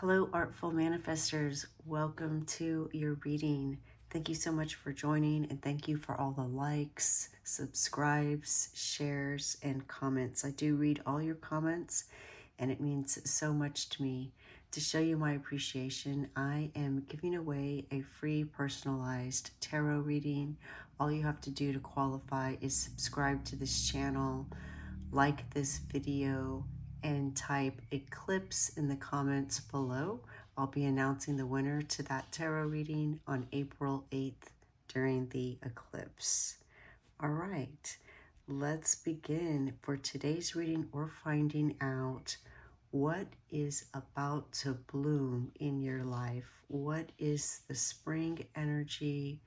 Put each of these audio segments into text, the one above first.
Hello, Artful Manifestors. Welcome to your reading. Thank you so much for joining, and thank you for all the likes, subscribes, shares, and comments. I do read all your comments, and it means so much to me. To show you my appreciation, I am giving away a free personalized tarot reading. All you have to do to qualify is subscribe to this channel, like this video, and type eclipse in the comments below. I'll be announcing the winner to that tarot reading on April 8th during the eclipse. All right, let's begin. For today's reading, we're finding out what is about to bloom in your life. What is the spring energy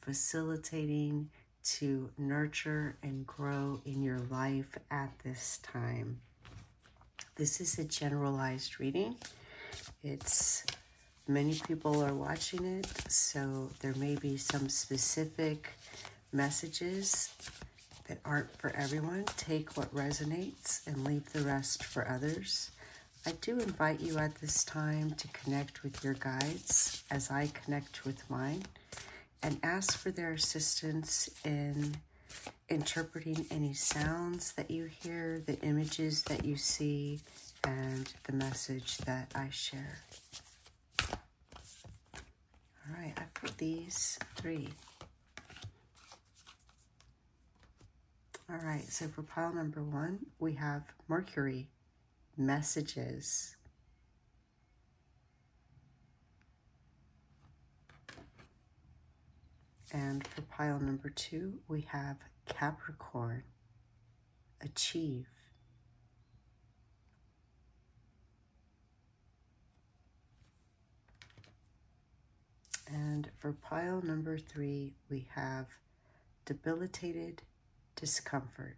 facilitating to nurture and grow in your life at this time? This is a generalized reading. It's many people are watching it, so there may be some specific messages that aren't for everyone. Take what resonates and leave the rest for others. I do invite you at this time to connect with your guides as I connect with mine and ask for their assistance in interpreting any sounds that you hear, the images that you see, and the message that I share. All right, I put these three. All right, so for pile number one, we have Mercury, messages. And for pile number two, we have Capricorn, achieve. And for pile number three, we have debilitated discomfort.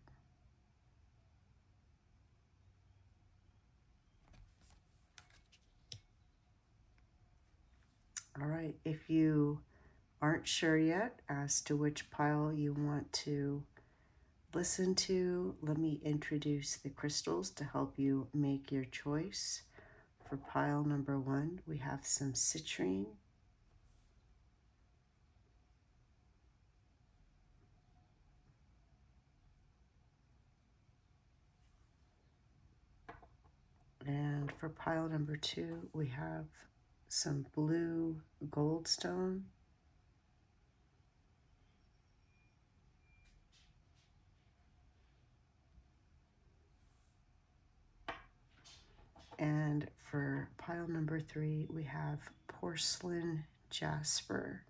All right, if you aren't sure yet as to which pile you want to listen to, let me introduce the crystals to help you make your choice. For pile number one, we have some citrine. And for pile number two, we have some blue goldstone. And for pile number three, we have porcelain jasper.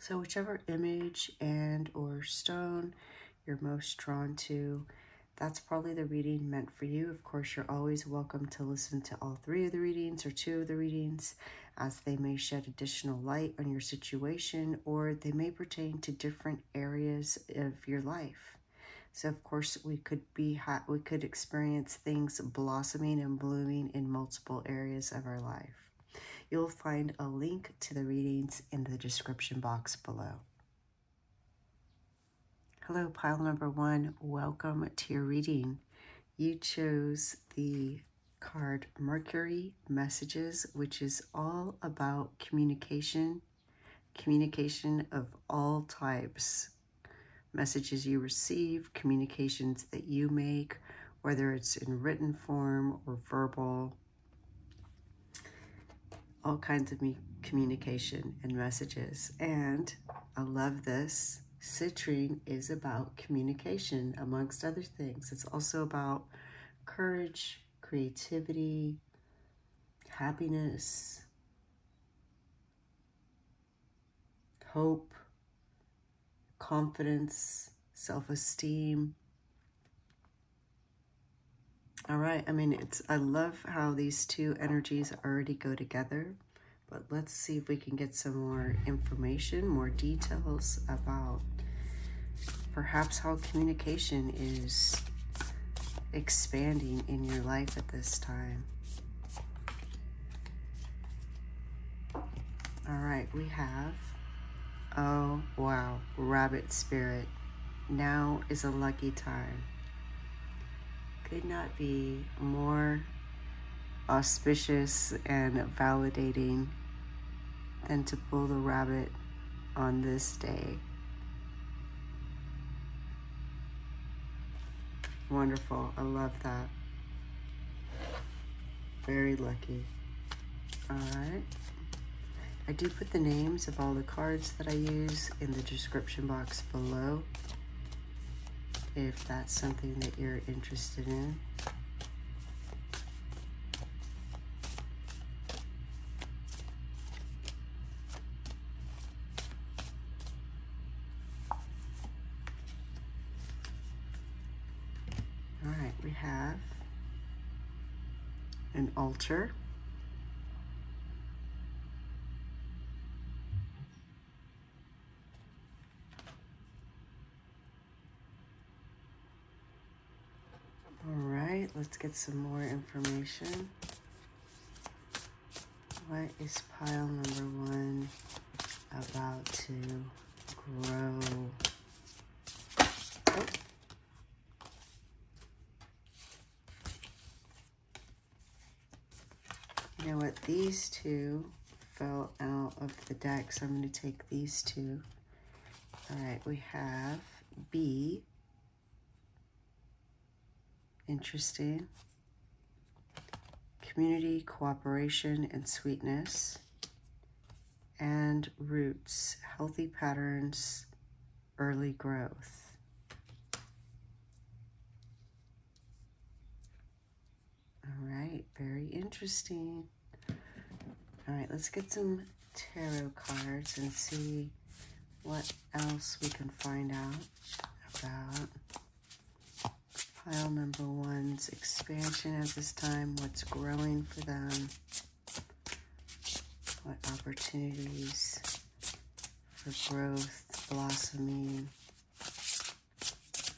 So whichever image and or stone you're most drawn to, that's probably the reading meant for you. Of course, you're always welcome to listen to all three of the readings or two of the readings as they may shed additional light on your situation or they may pertain to different areas of your life. So of course we could be we could experience things blossoming and blooming in multiple areas of our life. You'll find a link to the readings in the description box below. Hello, pile number one. Welcome to your reading. You chose the card Mercury Messages, which is all about communication, communication of all types. Messages you receive, communications that you make, whether it's in written form or verbal, all kinds of communication and messages. And I love this. Citrine is about communication, amongst other things. It's also about courage, creativity, happiness, hope, confidence, self-esteem. All right, I mean, it's I love how these two energies already go together, but let's see if we can get some more information, more details about perhaps how communication is expanding in your life at this time. All right, we have, oh, wow, rabbit spirit. now is a lucky time. Could not be more auspicious and validating than to pull the rabbit on this day. Wonderful. I love that. Very lucky. All right. I do put the names of all the cards that I use in the description box below if that's something that you're interested in. Altar. All right, let's get some more information. What is pile number one about to grow? Know what? These two fell out of the deck, so I'm going to take these two. All right, we have Bee. Interesting. Community, cooperation, and sweetness. And roots, healthy patterns, early growth. All right, very interesting. All right, let's get some tarot cards and see what else we can find out about pile number one's expansion at this time, what's growing for them, what opportunities for growth, blossoming,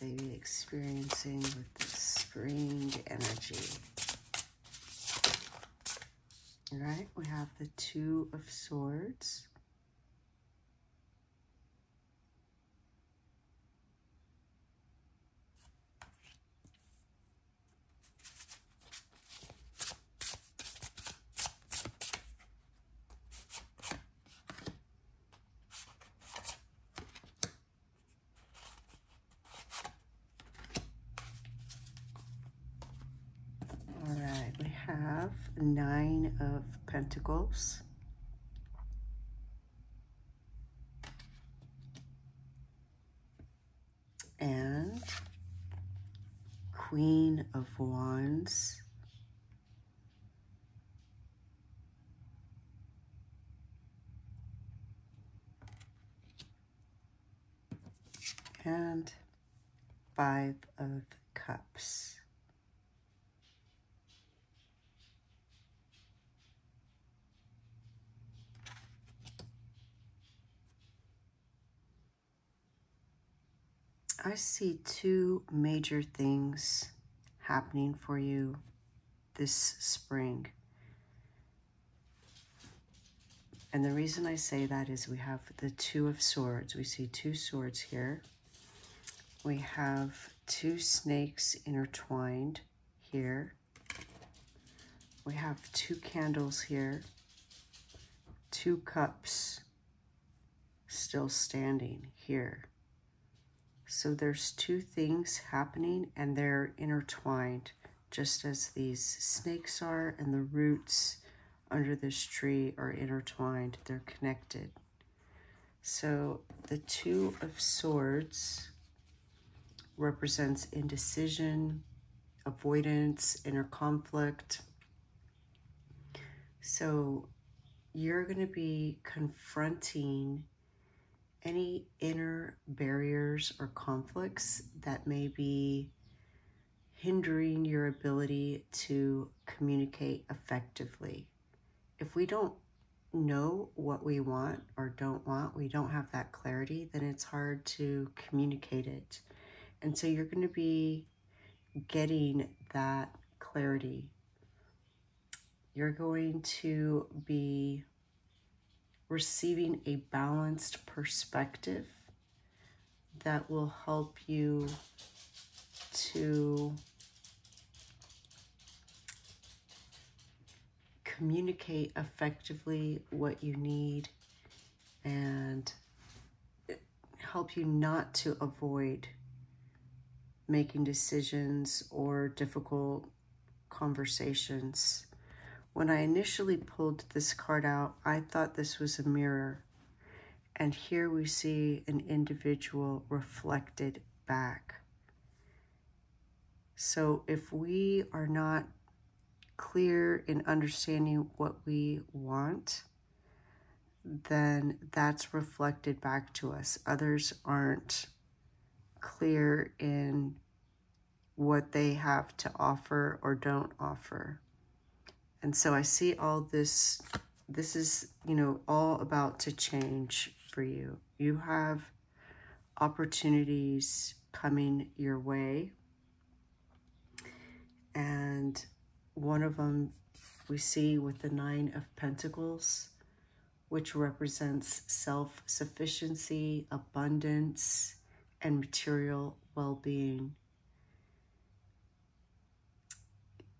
they be experiencing with the spring energy. All right, we have the Two of Swords. All right, we have Nine of Pentacles. And Queen of Wands. And Five of Cups. I see two major things happening for you this spring. And the reason I say that is we have the Two of Swords. We see two swords here. We have two snakes intertwined here. We have two candles here. Two cups still standing here. So there's two things happening and they're intertwined, just as these snakes are and the roots under this tree are intertwined. They're connected. So the Two of Swords represents indecision, avoidance, inner conflict. So you're going to be confronting any inner barriers or conflicts that may be hindering your ability to communicate effectively. If we don't know what we want or don't want, we don't have that clarity, then it's hard to communicate it. And so you're going to be getting that clarity. You're going to be receiving a balanced perspective that will help you to communicate effectively what you need and help you not to avoid making decisions or difficult conversations. When I initially pulled this card out, I thought this was a mirror. And here we see an individual reflected back. So if we are not clear in understanding what we want, then that's reflected back to us. Others aren't clear in what they have to offer or don't offer. And so I see all this, this is, you know, all about to change for you. You have opportunities coming your way. And one of them we see with the Nine of Pentacles, which represents self sufficiency, abundance, and material well being.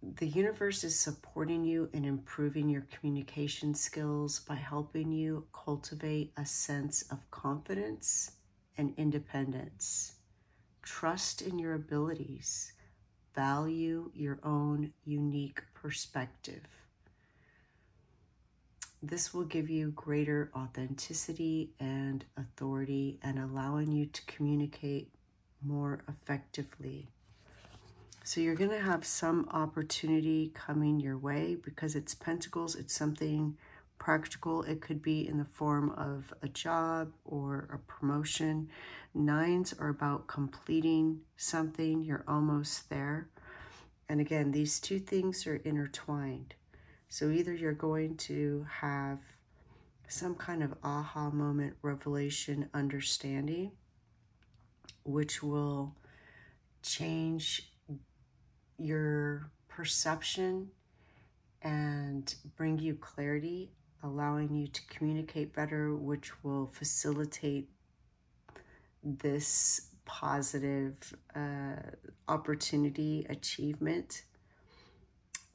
The universe is supporting you in improving your communication skills by helping you cultivate a sense of confidence and independence. Trust in your abilities value your own unique perspective. This will give you greater authenticity and authority and allowing you to communicate more effectively. So you're going to have some opportunity coming your way because it's pentacles, it's something practical. It could be in the form of a job or a promotion. Nines are about completing something. You're almost there. And again, these two things are intertwined. So either you're going to have some kind of aha moment, revelation, understanding, which will change your perception and bring you clarity allowing you to communicate better, which will facilitate this positive uh, opportunity achievement.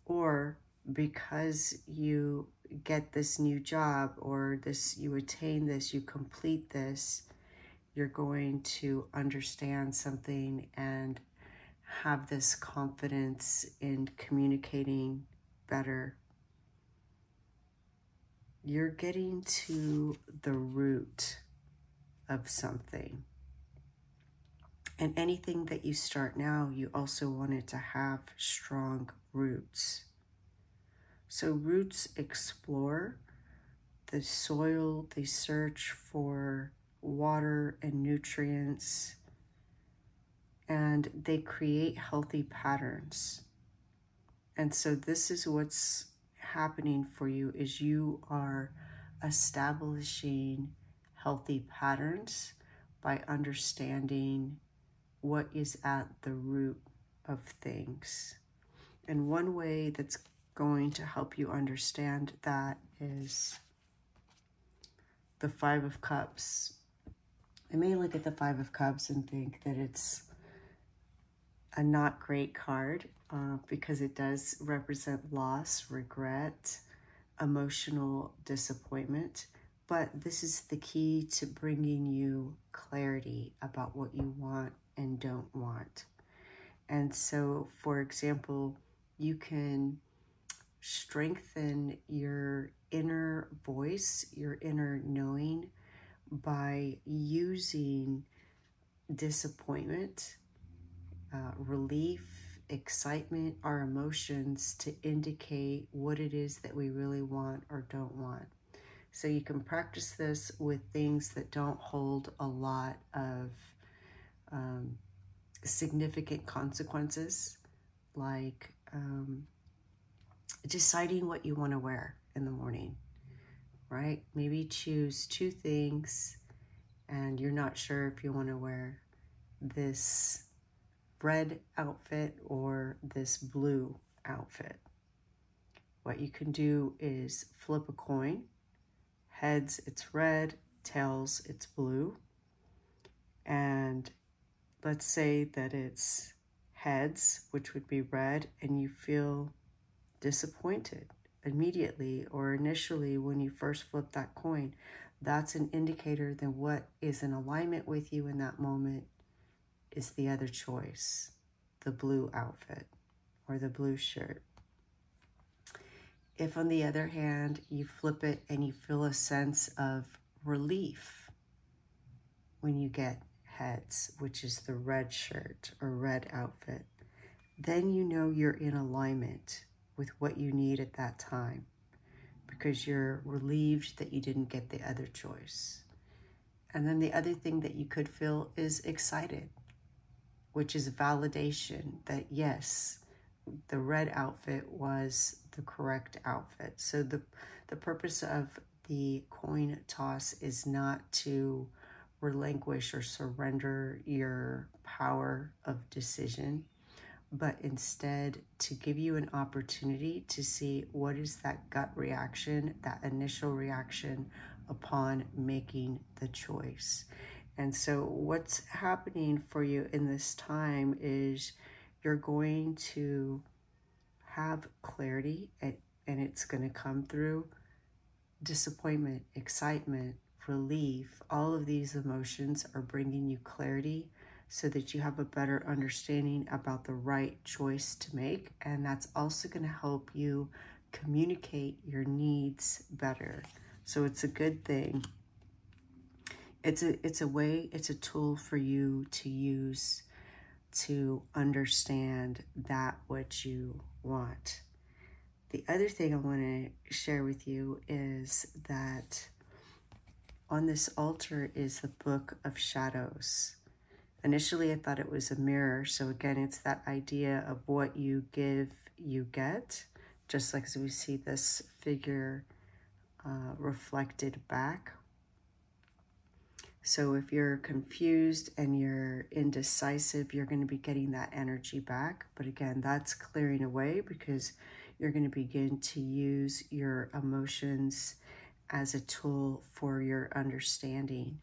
Or because you get this new job or this you attain this, you complete this, you're going to understand something and have this confidence in communicating better you're getting to the root of something. And anything that you start now, you also want it to have strong roots. So, roots explore the soil, they search for water and nutrients, and they create healthy patterns. And so, this is what's happening for you is you are establishing healthy patterns by understanding what is at the root of things. And one way that's going to help you understand that is the Five of Cups. I may look at the Five of Cups and think that it's a not great card uh, because it does represent loss, regret, emotional disappointment. But this is the key to bringing you clarity about what you want and don't want. And so, for example, you can strengthen your inner voice, your inner knowing by using disappointment uh, relief, excitement, our emotions to indicate what it is that we really want or don't want. So you can practice this with things that don't hold a lot of um, significant consequences, like um, deciding what you want to wear in the morning, right? Maybe choose two things and you're not sure if you want to wear this red outfit or this blue outfit. What you can do is flip a coin. Heads, it's red. Tails, it's blue. And let's say that it's heads, which would be red, and you feel disappointed immediately or initially when you first flip that coin. That's an indicator that what is in alignment with you in that moment is the other choice, the blue outfit or the blue shirt. If, on the other hand, you flip it and you feel a sense of relief when you get heads, which is the red shirt or red outfit, then you know you're in alignment with what you need at that time because you're relieved that you didn't get the other choice. And then the other thing that you could feel is excited, which is validation that yes, the red outfit was the correct outfit. So the the purpose of the coin toss is not to relinquish or surrender your power of decision, but instead to give you an opportunity to see what is that gut reaction, that initial reaction upon making the choice. And so, what's happening for you in this time is you're going to have clarity and, and it's going to come through disappointment, excitement, relief. All of these emotions are bringing you clarity so that you have a better understanding about the right choice to make. And that's also going to help you communicate your needs better. So it's a good thing. It's a it's a way, it's a tool for you to use to understand that what you want. The other thing I want to share with you is that on this altar is the Book of Shadows. Initially, I thought it was a mirror. So, again, it's that idea of what you give, you get, just like as we see this figure uh, reflected back so if you're confused and you're indecisive, you're going to be getting that energy back. But again, that's clearing away because you're going to begin to use your emotions as a tool for your understanding.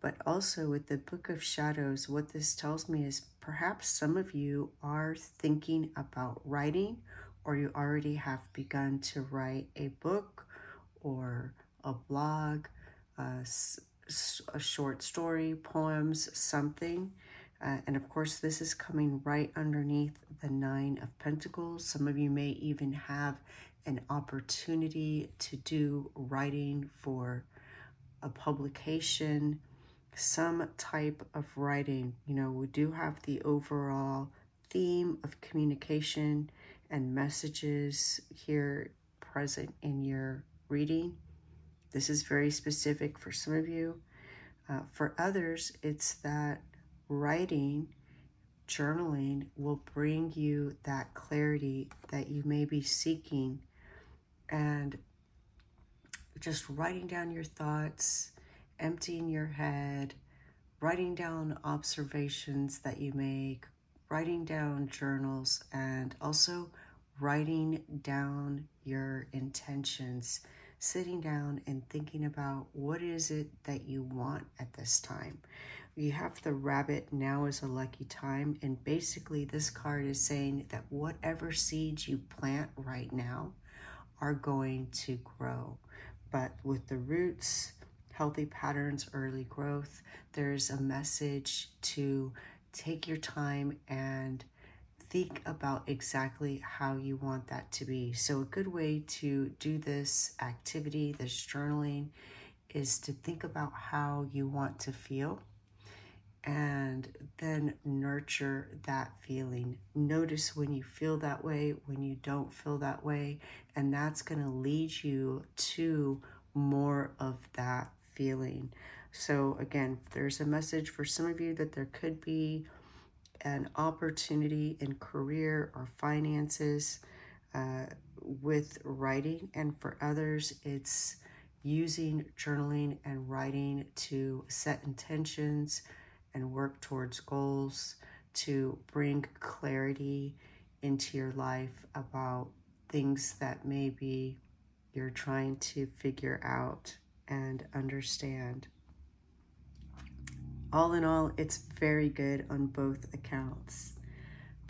But also with the Book of Shadows, what this tells me is perhaps some of you are thinking about writing or you already have begun to write a book or a blog, a short story, poems, something. Uh, and of course, this is coming right underneath the Nine of Pentacles. Some of you may even have an opportunity to do writing for a publication, some type of writing. You know, we do have the overall theme of communication and messages here present in your reading. This is very specific for some of you. Uh, for others, it's that writing, journaling will bring you that clarity that you may be seeking. And just writing down your thoughts, emptying your head, writing down observations that you make, writing down journals, and also writing down your intentions sitting down and thinking about what is it that you want at this time. You have the rabbit, now is a lucky time. And basically, this card is saying that whatever seeds you plant right now are going to grow. But with the roots, healthy patterns, early growth, there's a message to take your time and think about exactly how you want that to be. So, a good way to do this activity, this journaling, is to think about how you want to feel and then nurture that feeling. Notice when you feel that way, when you don't feel that way, and that's going to lead you to more of that feeling. So, again, there's a message for some of you that there could be an opportunity in career or finances uh, with writing, and for others, it's using journaling and writing to set intentions and work towards goals to bring clarity into your life about things that maybe you're trying to figure out and understand. All in all, it's very good on both accounts.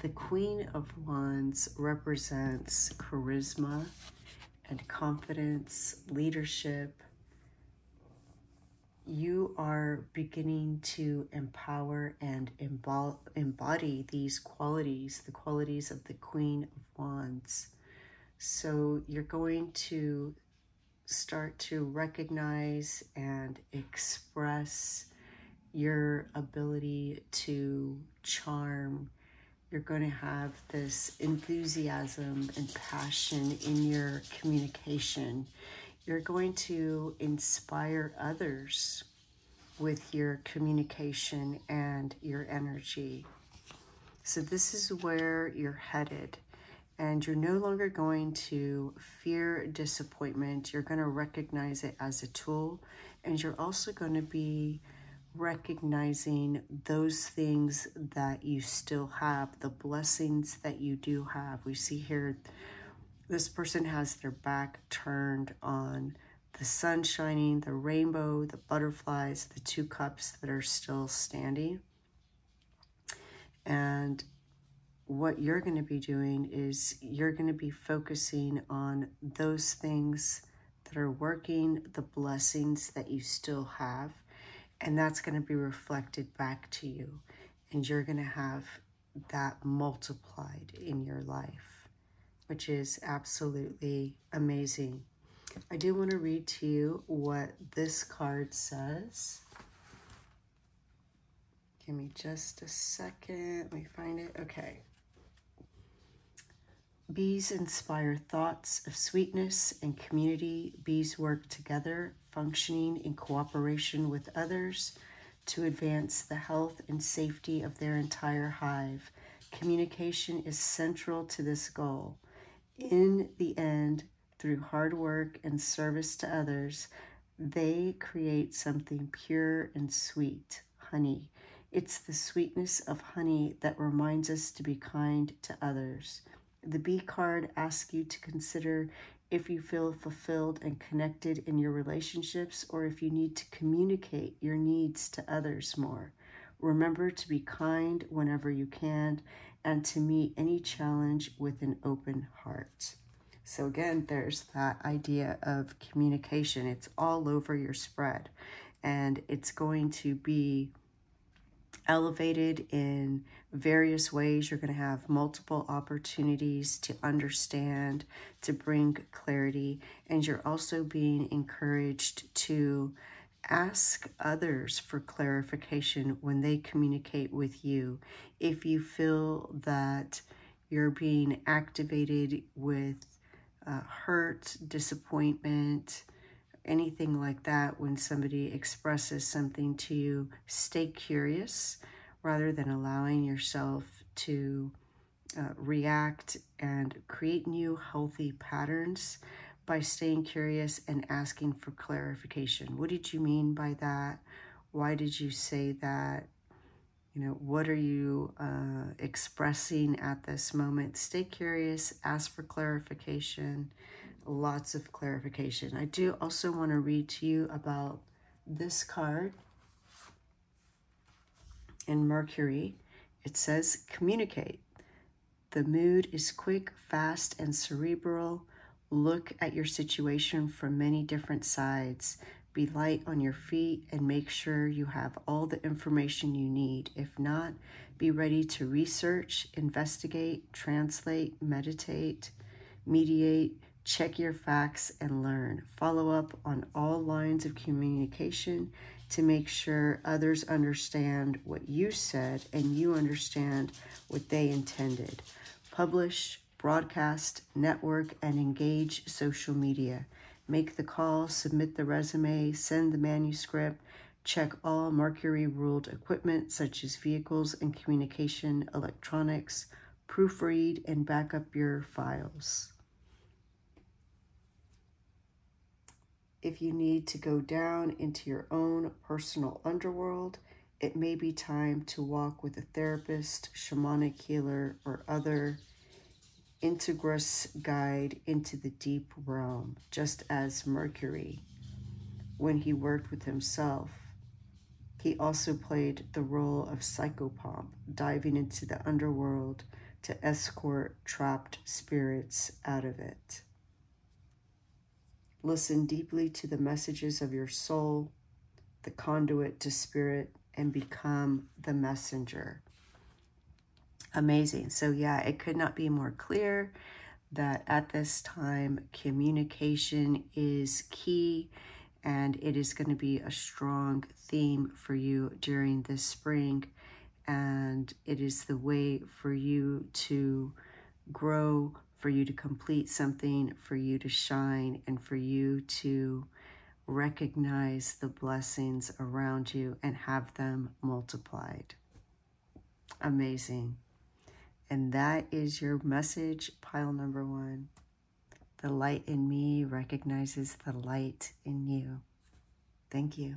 The Queen of Wands represents charisma and confidence, leadership. You are beginning to empower and embody these qualities, the qualities of the Queen of Wands. So you're going to start to recognize and express your ability to charm. You're going to have this enthusiasm and passion in your communication. You're going to inspire others with your communication and your energy. So, this is where you're headed and you're no longer going to fear disappointment. You're going to recognize it as a tool, and you're also going to be recognizing those things that you still have, the blessings that you do have. We see here this person has their back turned on the sun shining, the rainbow, the butterflies, the two cups that are still standing. And what you're going to be doing is you're going to be focusing on those things that are working, the blessings that you still have, and that's going to be reflected back to you. And you're going to have that multiplied in your life, which is absolutely amazing. I do want to read to you what this card says. Give me just a second. Let me find it. Okay. Bees inspire thoughts of sweetness and community. Bees work together, functioning in cooperation with others to advance the health and safety of their entire hive. Communication is central to this goal. In the end, through hard work and service to others, they create something pure and sweet honey. It's the sweetness of honey that reminds us to be kind to others. The Bee card asks you to consider if you feel fulfilled and connected in your relationships or if you need to communicate your needs to others more. Remember to be kind whenever you can and to meet any challenge with an open heart. So, again, there's that idea of communication. It's all over your spread, and it's going to be elevated in various ways. You're going to have multiple opportunities to understand, to bring clarity, and you're also being encouraged to ask others for clarification when they communicate with you. If you feel that you're being activated with uh, hurt, disappointment, anything like that, when somebody expresses something to you, stay curious rather than allowing yourself to uh, react and create new healthy patterns by staying curious and asking for clarification. What did you mean by that? Why did you say that? You know, what are you uh, expressing at this moment? Stay curious, ask for clarification, lots of clarification. I do also want to read to you about this card in Mercury. It says communicate. The mood is quick, fast, and cerebral. Look at your situation from many different sides. Be light on your feet and make sure you have all the information you need. If not, be ready to research, investigate, translate, meditate, mediate, check your facts, and learn. Follow up on all lines of communication to make sure others understand what you said and you understand what they intended. Publish, broadcast, network, and engage social media. Make the call, submit the resume, send the manuscript, check all Mercury ruled equipment such as vehicles and communication electronics, proofread, and back up your files. If you need to go down into your own personal underworld, it may be time to walk with a therapist, shamanic healer, or other integrous guide into the deep realm, just as Mercury, when he worked with himself, He also played the role of Psychopomp, diving into the underworld to escort trapped spirits out of it. Listen deeply to the messages of your soul, the conduit to spirit, and become the messenger. Amazing. So, yeah, it could not be more clear that at this time, communication is key and it is going to be a strong theme for you during this spring. And it is the way for you to grow, for you to complete something, for you to shine, and for you to recognize the blessings around you and have them multiplied. Amazing. And that is your message, pile number one. The light in me recognizes the light in you. Thank you.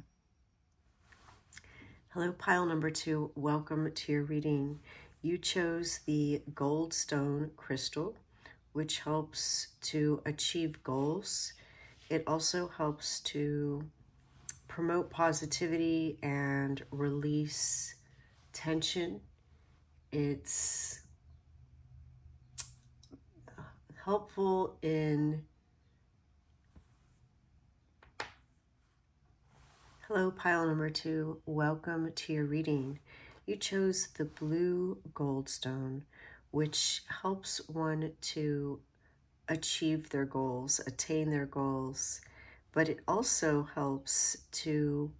Hello, pile number two. Welcome to your reading. You chose the Goldstone Crystal, which helps to achieve goals. It also helps to promote positivity and release tension. It's helpful in Hello, pile number two. Welcome to your reading. You chose the blue goldstone, which helps one to achieve their goals, attain their goals, but it also helps to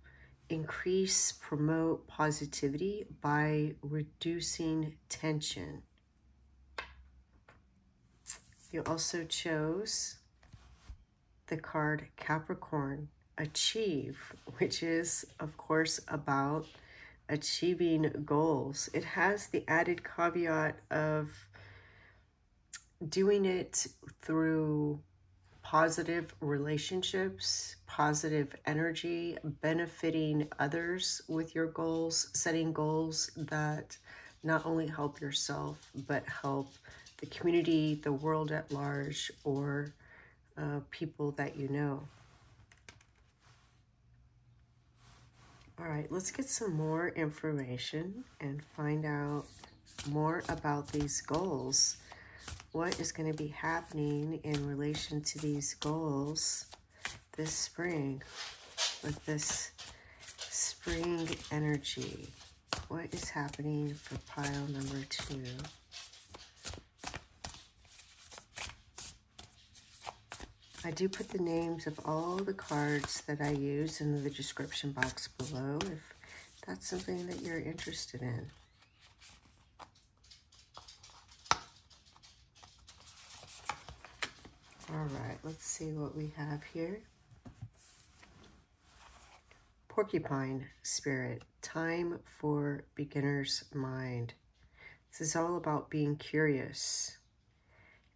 increase, promote positivity by reducing tension. You also chose the card Capricorn, Achieve, which is, of course, about achieving goals. It has the added caveat of doing it through positive relationships, positive energy, benefiting others with your goals, setting goals that not only help yourself, but help the community, the world at large, or uh, people that you know. All right, let's get some more information and find out more about these goals. What is going to be happening in relation to these goals this spring with this spring energy? What is happening for pile number two? I do put the names of all the cards that I use in the description box below if that's something that you're interested in. All right, let's see what we have here. Porcupine Spirit, time for beginner's mind. This is all about being curious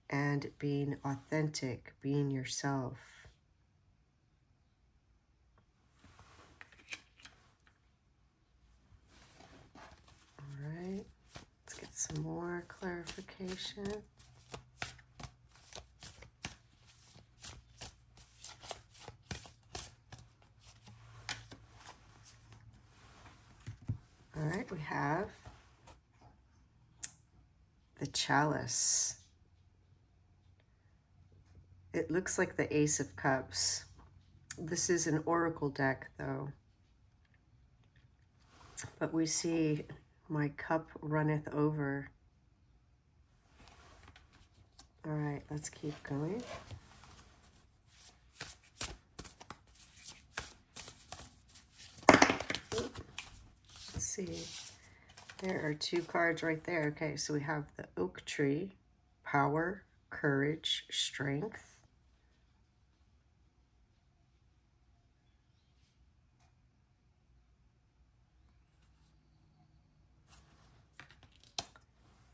and being authentic, being yourself. All right, let's get some more clarification. All right, we have the chalice. It looks like the Ace of Cups. This is an Oracle deck, though. But we see my cup runneth over. All right, let's keep going. Let's see. There are two cards right there. Okay, so we have the oak tree, power, courage, strength.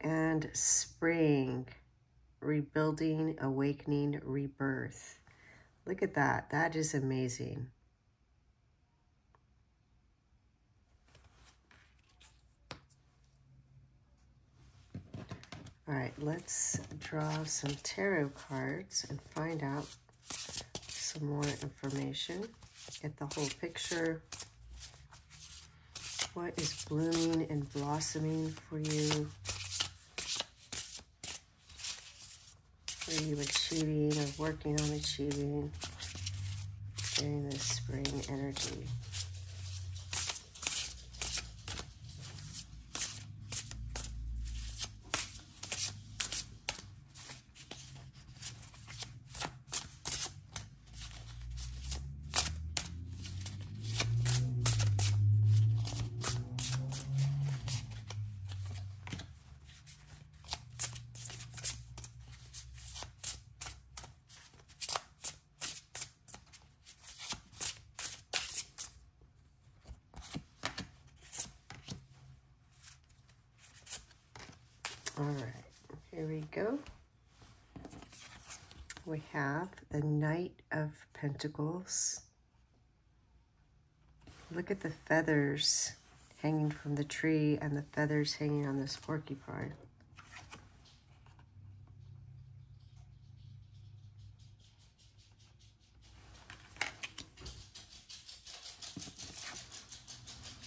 and spring, rebuilding, awakening, rebirth. Look at that. That is amazing. All right, let's draw some tarot cards and find out some more information. Get the whole picture. What is blooming and blossoming for you? Are you achieving or working on achieving during this spring energy? All right, here we go. We have the Knight of Pentacles. Look at the feathers hanging from the tree and the feathers hanging on this porcupine.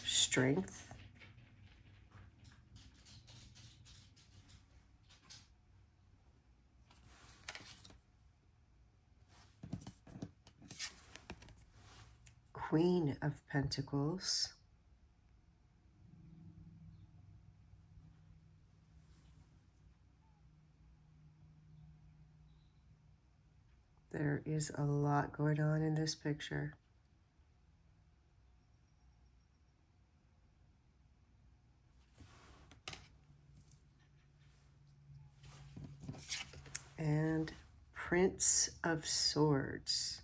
Strength. Queen of Pentacles. There is a lot going on in this picture. And Prince of Swords.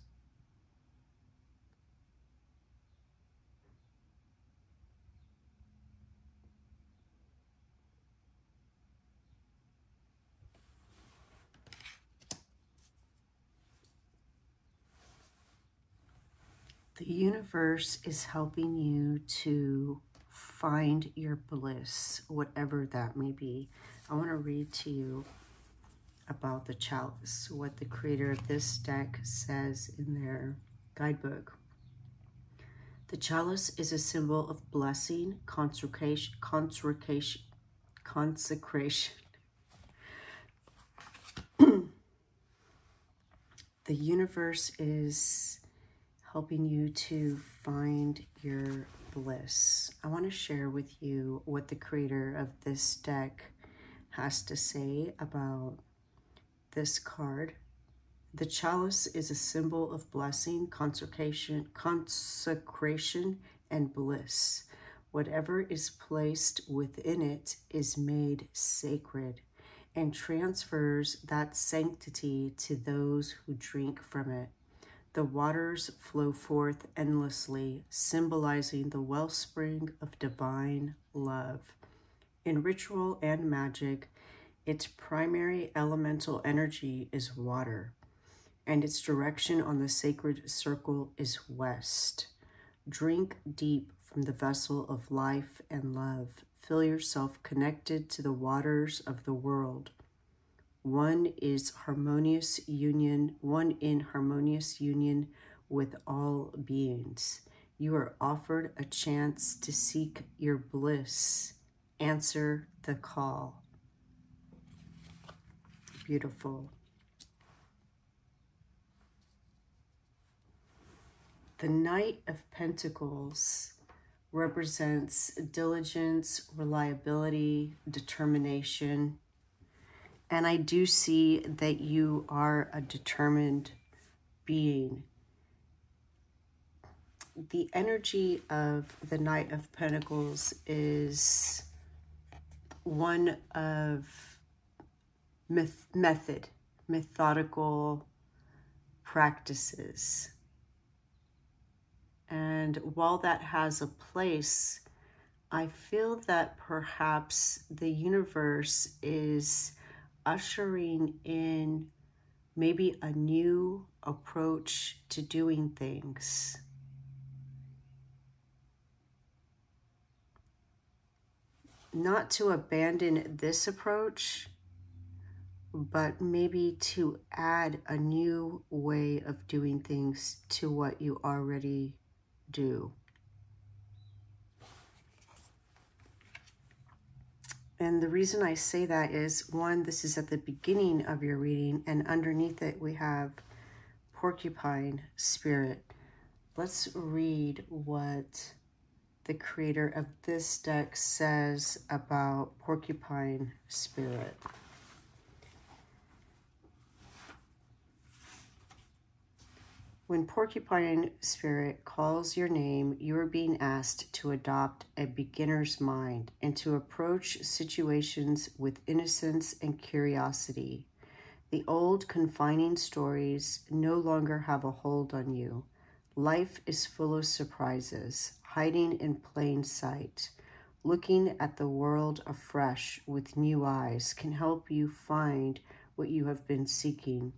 The universe is helping you to find your bliss, whatever that may be. I want to read to you about the chalice, what the creator of this deck says in their guidebook. The chalice is a symbol of blessing, consecration, consecration, consecration. the universe is helping you to find your bliss. I want to share with you what the creator of this deck has to say about this card. The chalice is a symbol of blessing, consecration, consecration, and bliss. Whatever is placed within it is made sacred and transfers that sanctity to those who drink from it. The waters flow forth endlessly, symbolizing the wellspring of divine love. In ritual and magic, its primary elemental energy is water, and its direction on the sacred circle is west. Drink deep from the vessel of life and love. Feel yourself connected to the waters of the world one is harmonious union, one in harmonious union with all beings. You are offered a chance to seek your bliss. Answer the call. Beautiful. The Knight of Pentacles represents diligence, reliability, determination, and I do see that you are a determined being. The energy of the Knight of Pentacles is one of myth method, methodical practices. And while that has a place, I feel that perhaps the universe is ushering in maybe a new approach to doing things. Not to abandon this approach, but maybe to add a new way of doing things to what you already do. And the reason I say that is one, this is at the beginning of your reading, and underneath it we have porcupine spirit. Let's read what the creator of this deck says about porcupine spirit. When Porcupine Spirit calls your name, you are being asked to adopt a beginner's mind and to approach situations with innocence and curiosity. The old confining stories no longer have a hold on you. Life is full of surprises, hiding in plain sight. Looking at the world afresh with new eyes can help you find what you have been seeking,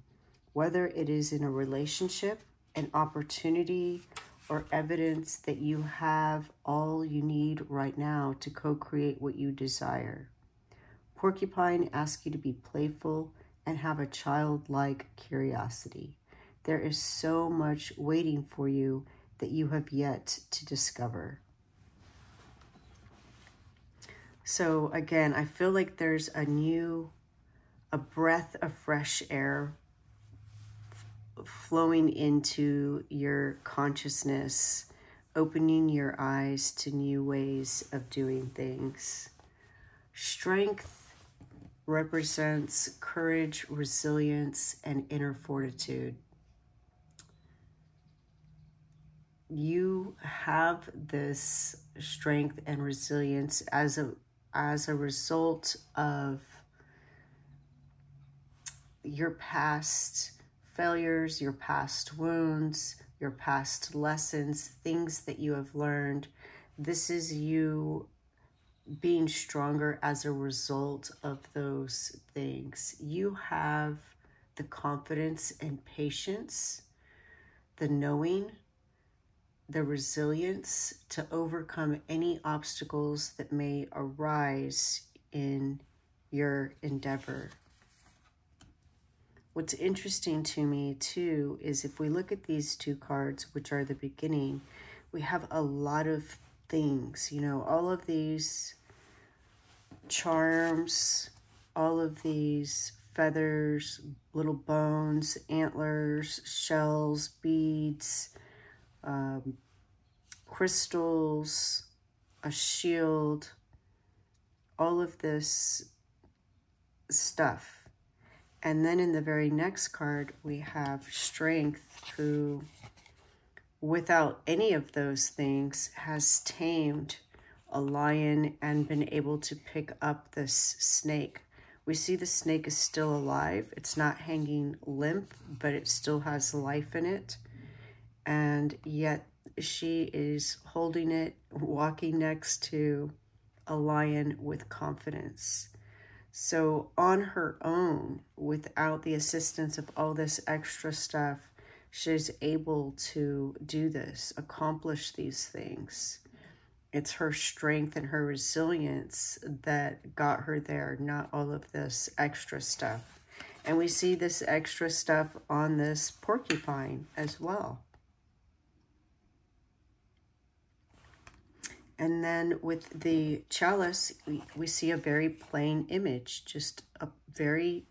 whether it is in a relationship an opportunity or evidence that you have all you need right now to co create what you desire. Porcupine asks you to be playful and have a childlike curiosity. There is so much waiting for you that you have yet to discover. So, again, I feel like there's a new, a breath of fresh air flowing into your consciousness, opening your eyes to new ways of doing things. Strength represents courage, resilience, and inner fortitude. You have this strength and resilience as a as a result of your past failures, your past wounds, your past lessons, things that you have learned. This is you being stronger as a result of those things. You have the confidence and patience, the knowing, the resilience to overcome any obstacles that may arise in your endeavor. What's interesting to me too is if we look at these two cards, which are the beginning, we have a lot of things, you know, all of these charms, all of these feathers, little bones, antlers, shells, beads, um, crystals, a shield, all of this stuff and then in the very next card, we have Strength, who, without any of those things, has tamed a lion and been able to pick up this snake. We see the snake is still alive. It's not hanging limp, but it still has life in it. And yet she is holding it, walking next to a lion with confidence. So, on her own, without the assistance of all this extra stuff, she's able to do this, accomplish these things. It's her strength and her resilience that got her there, not all of this extra stuff. And we see this extra stuff on this porcupine as well. And then with the chalice, we, we see a very plain image, just a very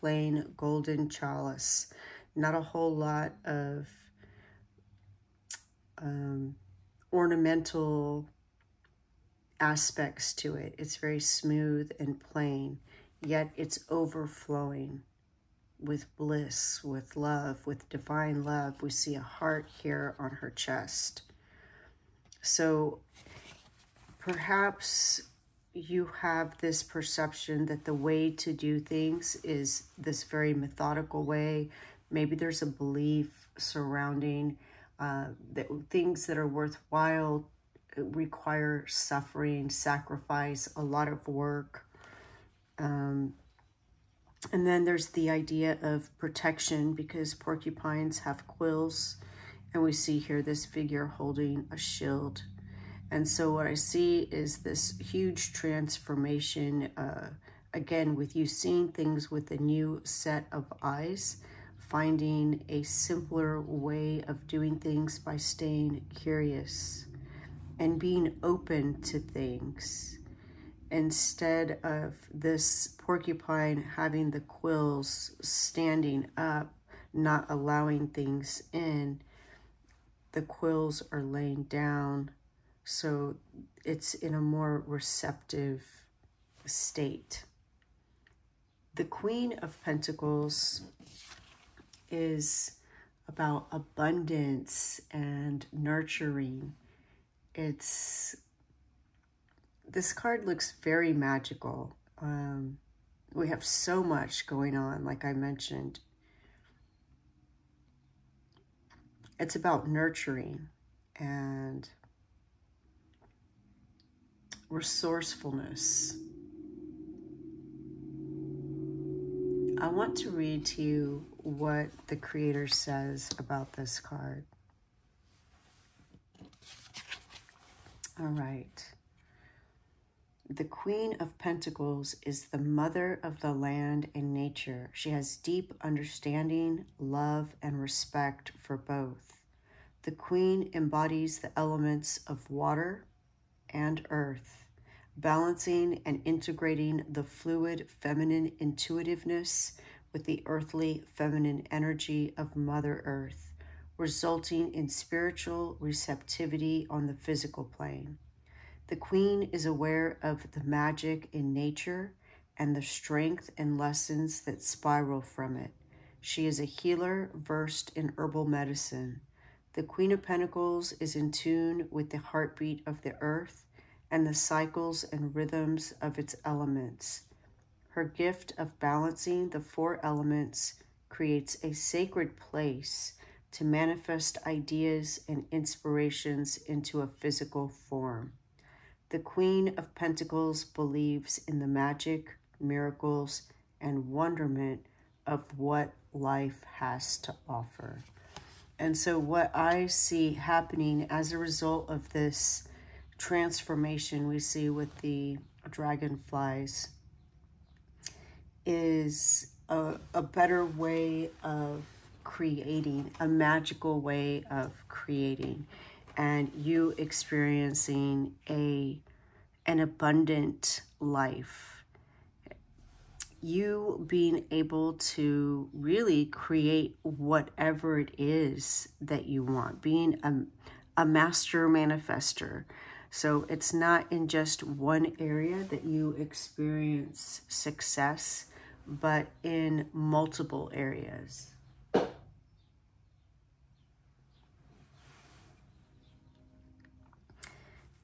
plain golden chalice. Not a whole lot of um, ornamental aspects to it. It's very smooth and plain, yet it's overflowing with bliss, with love, with divine love. We see a heart here on her chest. So perhaps you have this perception that the way to do things is this very methodical way. Maybe there's a belief surrounding uh, that things that are worthwhile require suffering, sacrifice, a lot of work. Um, and then there's the idea of protection because porcupines have quills. And we see here this figure holding a shield. And so what I see is this huge transformation, uh, again, with you seeing things with a new set of eyes, finding a simpler way of doing things by staying curious and being open to things. instead of this porcupine having the quills standing up, not allowing things in, the quills are laying down. So it's in a more receptive state. The Queen of Pentacles is about abundance and nurturing. It's this card looks very magical. Um, we have so much going on, like I mentioned. It's about nurturing and resourcefulness. I want to read to you what the Creator says about this card. All right. The Queen of Pentacles is the mother of the land and nature. She has deep understanding, love, and respect for both. The Queen embodies the elements of water and earth, balancing and integrating the fluid feminine intuitiveness with the earthly feminine energy of Mother Earth, resulting in spiritual receptivity on the physical plane. The queen is aware of the magic in nature and the strength and lessons that spiral from it. She is a healer versed in herbal medicine. The Queen of Pentacles is in tune with the heartbeat of the earth and the cycles and rhythms of its elements. Her gift of balancing the four elements creates a sacred place to manifest ideas and inspirations into a physical form. The Queen of Pentacles believes in the magic, miracles, and wonderment of what life has to offer. And so, what I see happening as a result of this transformation we see with the dragonflies is a, a better way of creating, a magical way of creating and you experiencing a an abundant life you being able to really create whatever it is that you want being a, a master manifester. So it's not in just one area that you experience success but in multiple areas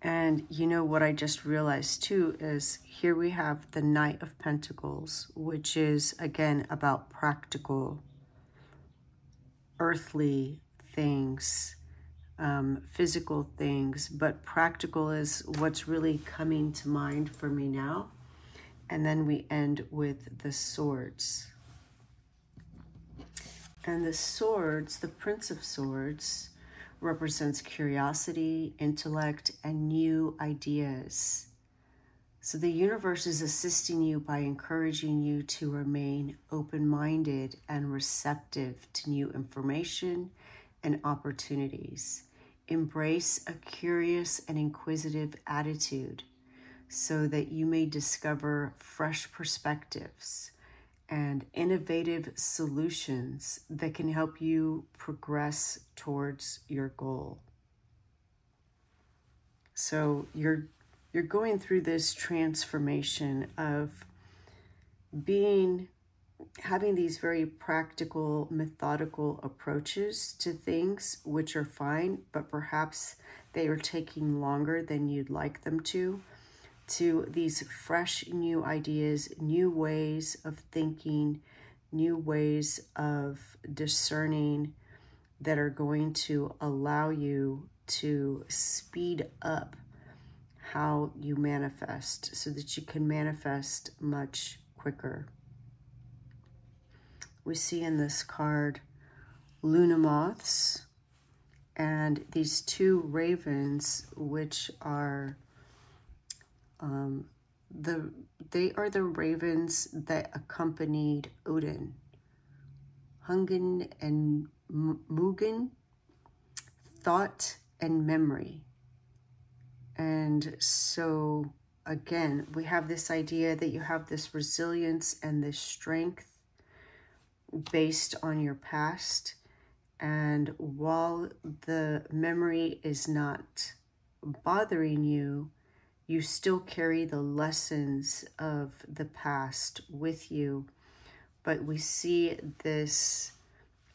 And you know what I just realized too is here we have the Knight of Pentacles, which is again about practical, earthly things, um, physical things, but practical is what's really coming to mind for me now. And then we end with the swords. And the swords, the Prince of Swords, represents curiosity, intellect, and new ideas. So the universe is assisting you by encouraging you to remain open minded and receptive to new information and opportunities. Embrace a curious and inquisitive attitude so that you may discover fresh perspectives and innovative solutions that can help you progress towards your goal. So you're you're going through this transformation of being having these very practical methodical approaches to things which are fine but perhaps they are taking longer than you'd like them to to these fresh new ideas, new ways of thinking, new ways of discerning that are going to allow you to speed up how you manifest so that you can manifest much quicker. We see in this card Luna moths and these two ravens, which are um, the they are the ravens that accompanied Odin. Hugin and Munin, thought and memory. And so again, we have this idea that you have this resilience and this strength based on your past. And while the memory is not bothering you, you still carry the lessons of the past with you. But we see this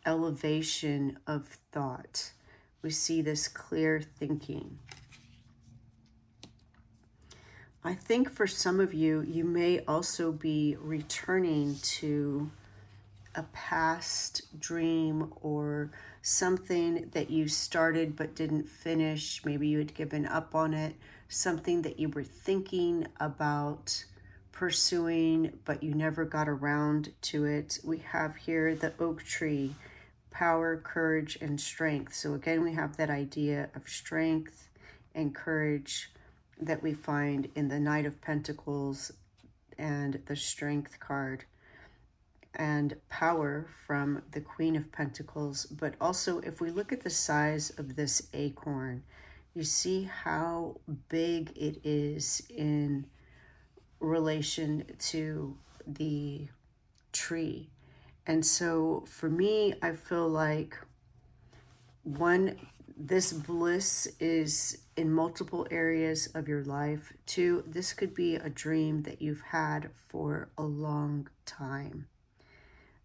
elevation of thought. We see this clear thinking. I think for some of you, you may also be returning to a past dream or something that you started but didn't finish. Maybe you had given up on it, something that you were thinking about pursuing but you never got around to it. We have here the oak tree, power, courage, and strength. So again, we have that idea of strength and courage that we find in the Knight of Pentacles and the Strength card and power from the Queen of Pentacles. But also, if we look at the size of this acorn, you see how big it is in relation to the tree. And so for me, I feel like one, this bliss is in multiple areas of your life. Two, this could be a dream that you've had for a long time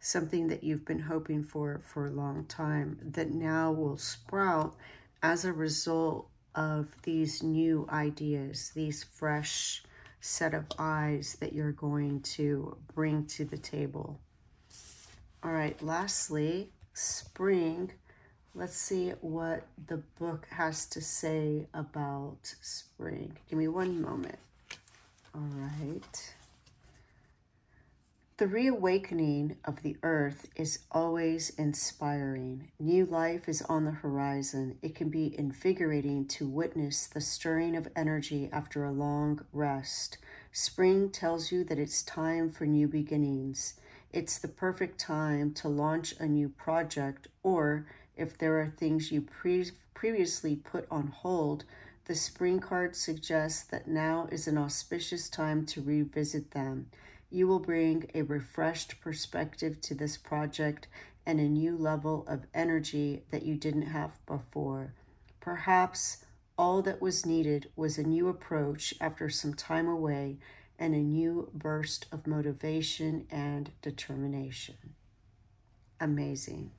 something that you've been hoping for for a long time that now will sprout as a result of these new ideas, these fresh set of eyes that you're going to bring to the table. All right, lastly, spring. Let's see what the book has to say about spring. Give me one moment. All right. The reawakening of the earth is always inspiring. New life is on the horizon. It can be invigorating to witness the stirring of energy after a long rest. Spring tells you that it's time for new beginnings. It's the perfect time to launch a new project, or if there are things you pre previously put on hold, the spring card suggests that now is an auspicious time to revisit them. You will bring a refreshed perspective to this project and a new level of energy that you didn't have before. Perhaps all that was needed was a new approach after some time away and a new burst of motivation and determination. Amazing.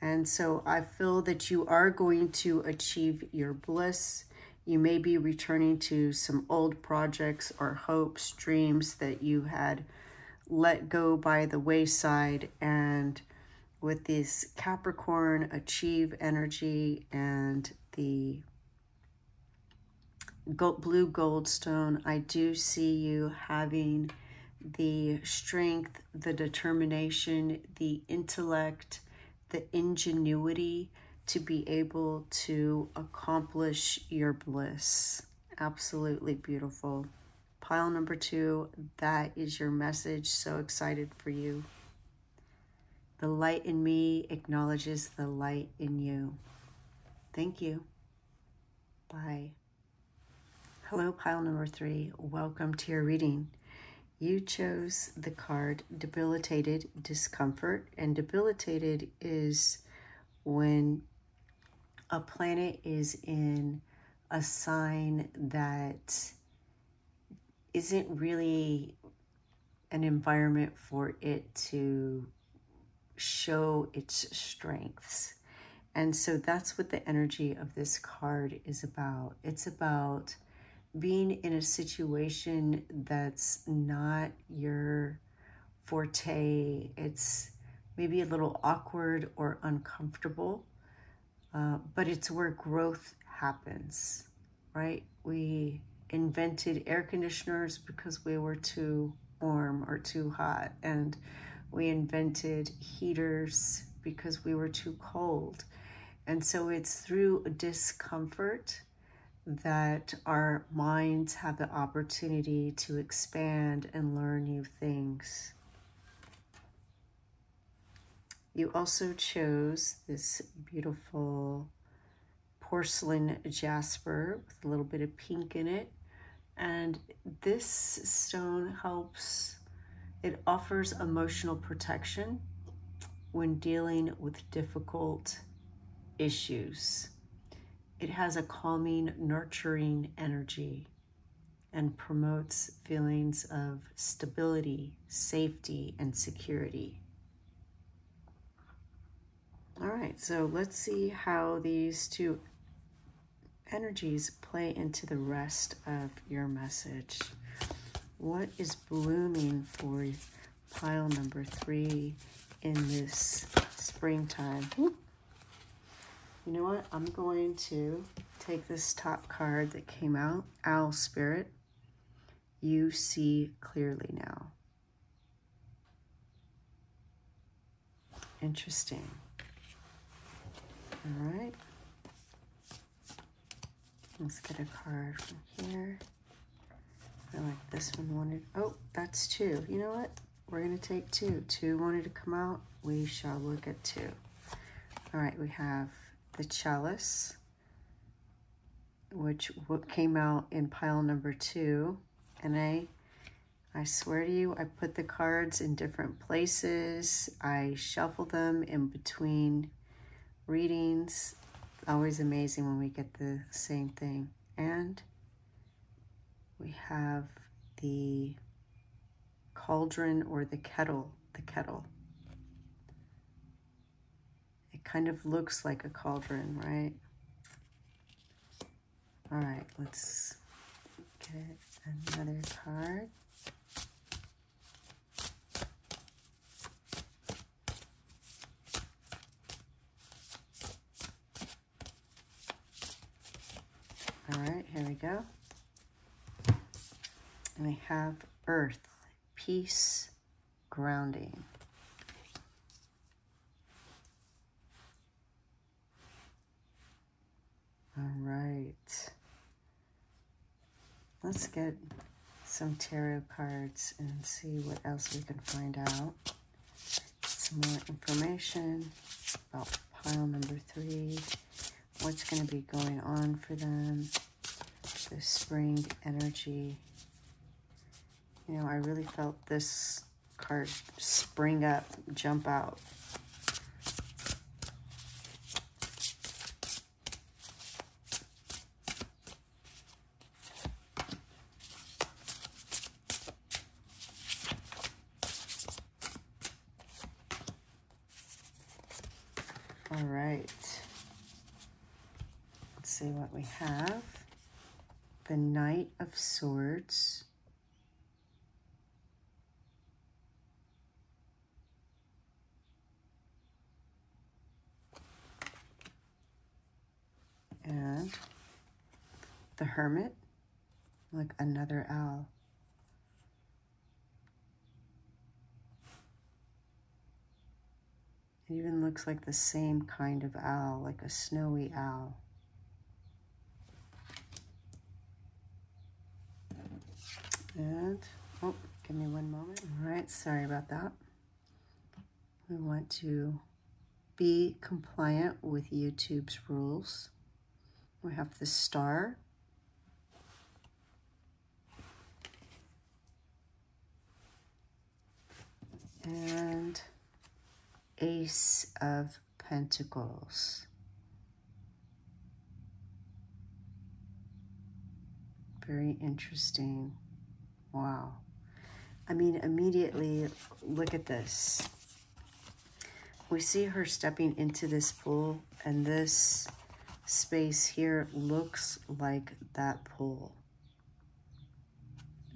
And so I feel that you are going to achieve your bliss you may be returning to some old projects or hopes, dreams that you had let go by the wayside. And with this Capricorn achieve energy and the gold, blue goldstone, I do see you having the strength, the determination, the intellect, the ingenuity to be able to accomplish your bliss. Absolutely beautiful. Pile number two, that is your message. So excited for you. The light in me acknowledges the light in you. Thank you. Bye. Hello, pile number three. Welcome to your reading. You chose the card Debilitated Discomfort, and debilitated is when a planet is in a sign that isn't really an environment for it to show its strengths. And so that's what the energy of this card is about. It's about being in a situation that's not your forte. It's maybe a little awkward or uncomfortable. Uh, but it's where growth happens, right? We invented air conditioners because we were too warm or too hot, and we invented heaters because we were too cold. And so it's through discomfort that our minds have the opportunity to expand and learn new things. You also chose this beautiful porcelain jasper with a little bit of pink in it. And this stone helps, it offers emotional protection when dealing with difficult issues. It has a calming, nurturing energy and promotes feelings of stability, safety, and security. All right, so let's see how these two energies play into the rest of your message. What is blooming for pile number three in this springtime? You know what? I'm going to take this top card that came out, Owl Spirit. You see clearly now. Interesting. All right. Let's get a card from here. I like this one wanted, oh, that's two. You know what? We're gonna take two. Two wanted to come out. We shall look at two. All right, we have the chalice, which came out in pile number two. And I, I swear to you, I put the cards in different places. I shuffle them in between readings always amazing when we get the same thing. And we have the cauldron or the kettle, the kettle. It kind of looks like a cauldron, right? All right, let's get another card. All right, here we go. And we have earth, peace, grounding. All right. Let's get some tarot cards and see what else we can find out. Some more information about pile number three what's going to be going on for them, the spring energy. You know, I really felt this card spring up, jump out. All right see what we have. The Knight of Swords. And the Hermit, like another owl. It even looks like the same kind of owl, like a snowy owl. And, oh, give me one moment. All right, sorry about that. We want to be compliant with YouTube's rules. We have the star. And Ace of Pentacles. Very interesting. Wow. I mean, immediately, look at this. We see her stepping into this pool, and this space here looks like that pool.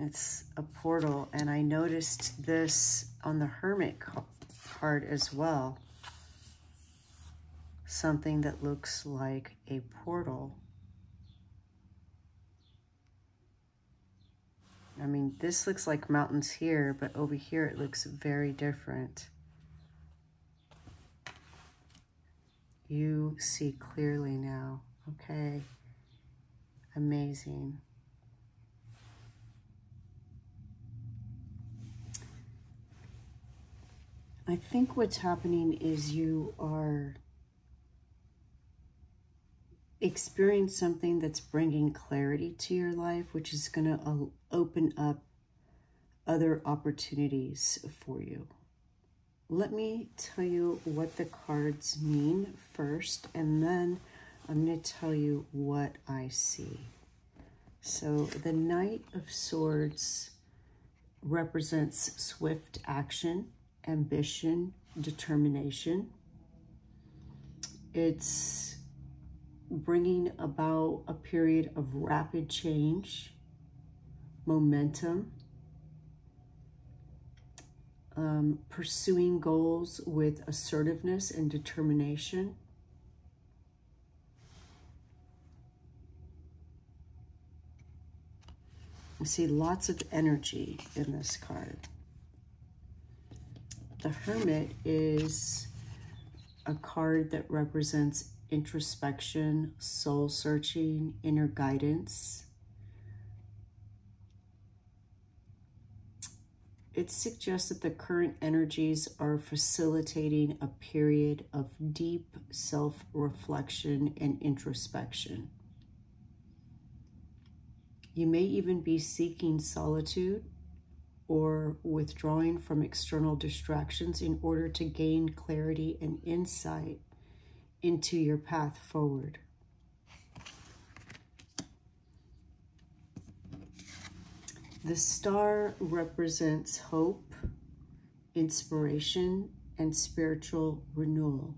It's a portal, and I noticed this on the Hermit card as well. Something that looks like a portal. I mean, this looks like mountains here, but over here it looks very different. You see clearly now. Okay. Amazing. I think what's happening is you are experience something that's bringing clarity to your life, which is going to open up other opportunities for you. Let me tell you what the cards mean first, and then I'm going to tell you what I see. So the Knight of Swords represents swift action, ambition, determination. It's bringing about a period of rapid change, momentum, um, pursuing goals with assertiveness and determination. I see lots of energy in this card. The Hermit is a card that represents introspection, soul searching, inner guidance. It suggests that the current energies are facilitating a period of deep self-reflection and introspection. You may even be seeking solitude or withdrawing from external distractions in order to gain clarity and insight into your path forward. The star represents hope, inspiration, and spiritual renewal.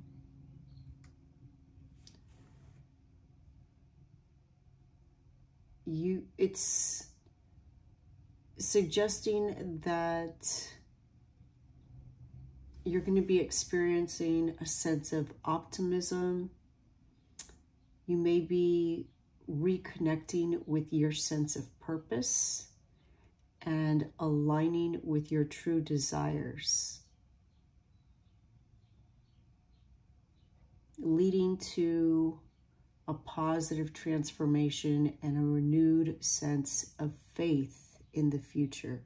You, it's suggesting that you're going to be experiencing a sense of optimism. You may be reconnecting with your sense of purpose and aligning with your true desires, leading to a positive transformation and a renewed sense of faith in the future.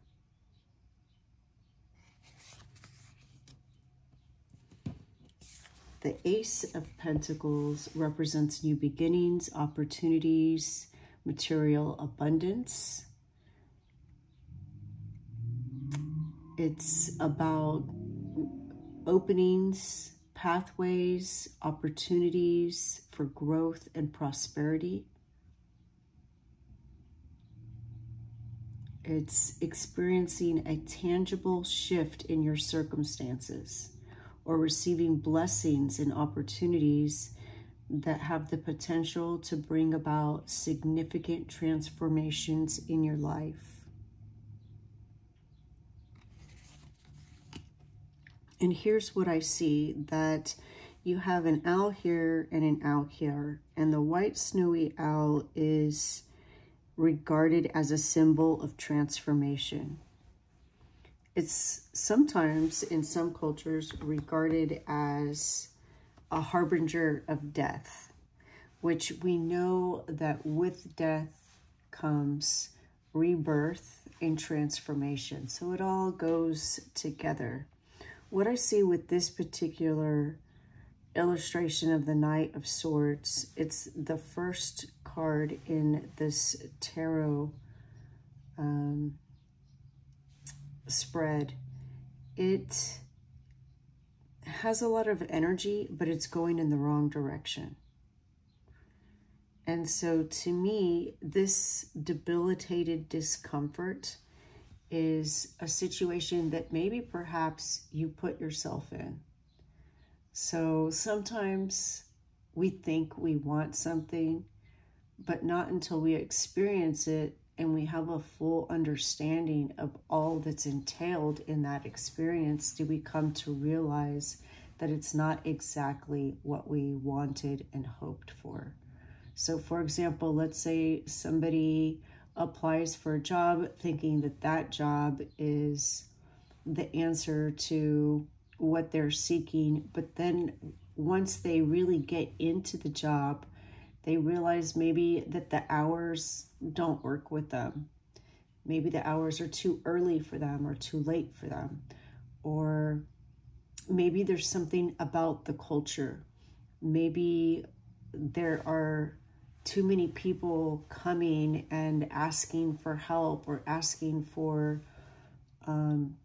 The Ace of Pentacles represents new beginnings, opportunities, material abundance. It's about openings, pathways, opportunities for growth and prosperity. It's experiencing a tangible shift in your circumstances or receiving blessings and opportunities that have the potential to bring about significant transformations in your life. And here's what I see, that you have an owl here and an owl here, and the white snowy owl is regarded as a symbol of transformation. It's sometimes in some cultures regarded as a harbinger of death, which we know that with death comes rebirth and transformation. So it all goes together. What I see with this particular illustration of the Knight of Swords, it's the first card in this tarot um, spread, it has a lot of energy, but it's going in the wrong direction. And so to me, this debilitated discomfort is a situation that maybe perhaps you put yourself in. So sometimes we think we want something, but not until we experience it and we have a full understanding of all that's entailed in that experience, do we come to realize that it's not exactly what we wanted and hoped for. So for example, let's say somebody applies for a job thinking that that job is the answer to what they're seeking, but then once they really get into the job, they realize maybe that the hours don't work with them. Maybe the hours are too early for them or too late for them. Or maybe there's something about the culture. Maybe there are too many people coming and asking for help or asking for um,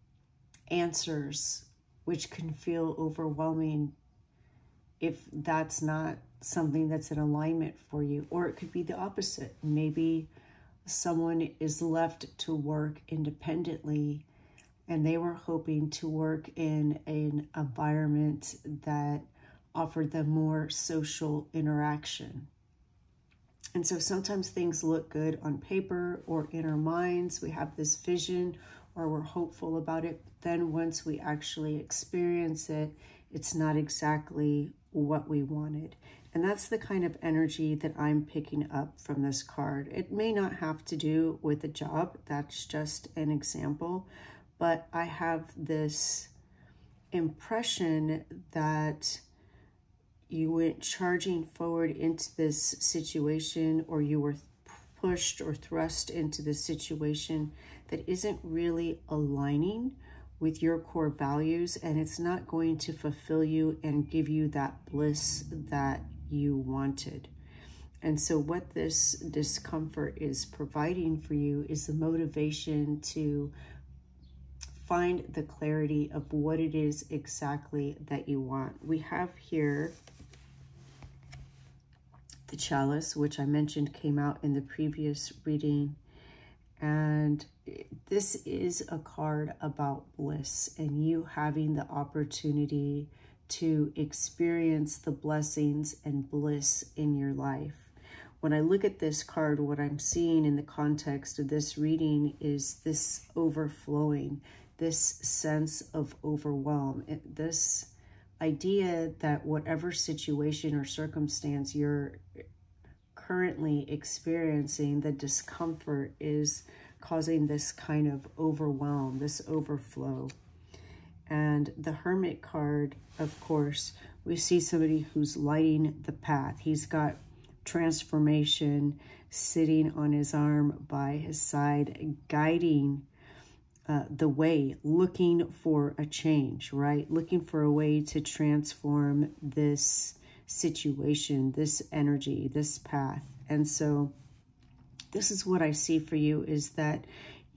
answers, which can feel overwhelming if that's not something that's in alignment for you. Or it could be the opposite. Maybe someone is left to work independently and they were hoping to work in an environment that offered them more social interaction. And so sometimes things look good on paper or in our minds. We have this vision or we're hopeful about it. Then once we actually experience it, it's not exactly what we wanted. And that's the kind of energy that I'm picking up from this card. It may not have to do with a job. That's just an example. But I have this impression that you went charging forward into this situation or you were pushed or thrust into this situation that isn't really aligning with your core values and it's not going to fulfill you and give you that bliss that you wanted. And so what this discomfort is providing for you is the motivation to find the clarity of what it is exactly that you want. We have here the chalice, which I mentioned came out in the previous reading. And this is a card about bliss and you having the opportunity to experience the blessings and bliss in your life. When I look at this card, what I'm seeing in the context of this reading is this overflowing, this sense of overwhelm, this idea that whatever situation or circumstance you're currently experiencing, the discomfort is causing this kind of overwhelm, this overflow. And the Hermit card, of course, we see somebody who's lighting the path. He's got transformation sitting on his arm by his side, guiding uh, the way, looking for a change, right? Looking for a way to transform this situation, this energy, this path. And so this is what I see for you is that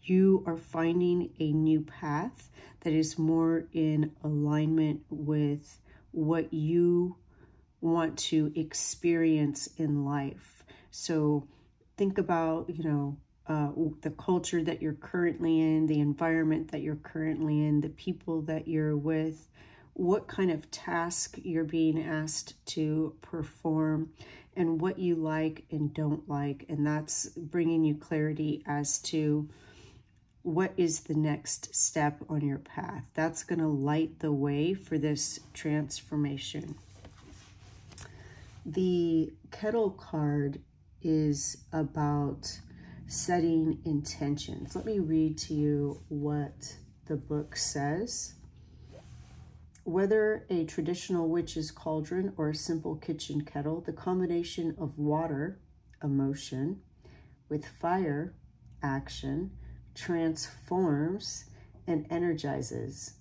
you are finding a new path that is more in alignment with what you want to experience in life. So think about, you know, uh, the culture that you're currently in, the environment that you're currently in, the people that you're with, what kind of task you're being asked to perform, and what you like and don't like. And that's bringing you clarity as to what is the next step on your path. That's going to light the way for this transformation. The kettle card is about setting intentions. Let me read to you what the book says. Whether a traditional witch's cauldron or a simple kitchen kettle, the combination of water, emotion, with fire, action, transforms and energizes.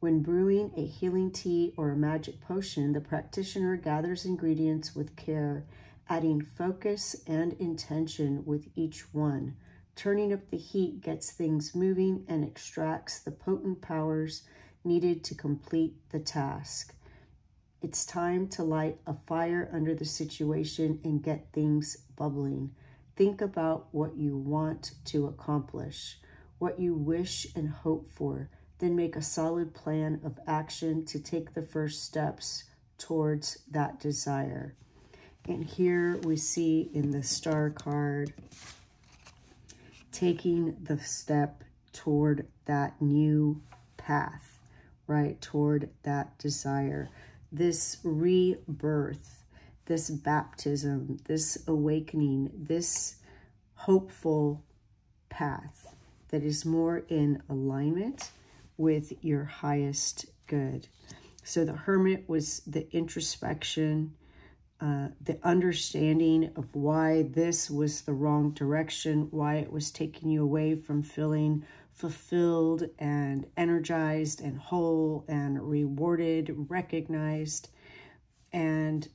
When brewing a healing tea or a magic potion, the practitioner gathers ingredients with care adding focus and intention with each one. Turning up the heat gets things moving and extracts the potent powers needed to complete the task. It's time to light a fire under the situation and get things bubbling. Think about what you want to accomplish, what you wish and hope for, then make a solid plan of action to take the first steps towards that desire. And here we see in the star card, taking the step toward that new path, right? Toward that desire. This rebirth, this baptism, this awakening, this hopeful path that is more in alignment with your highest good. So the hermit was the introspection, uh, the understanding of why this was the wrong direction, why it was taking you away from feeling fulfilled and energized and whole and rewarded, recognized, and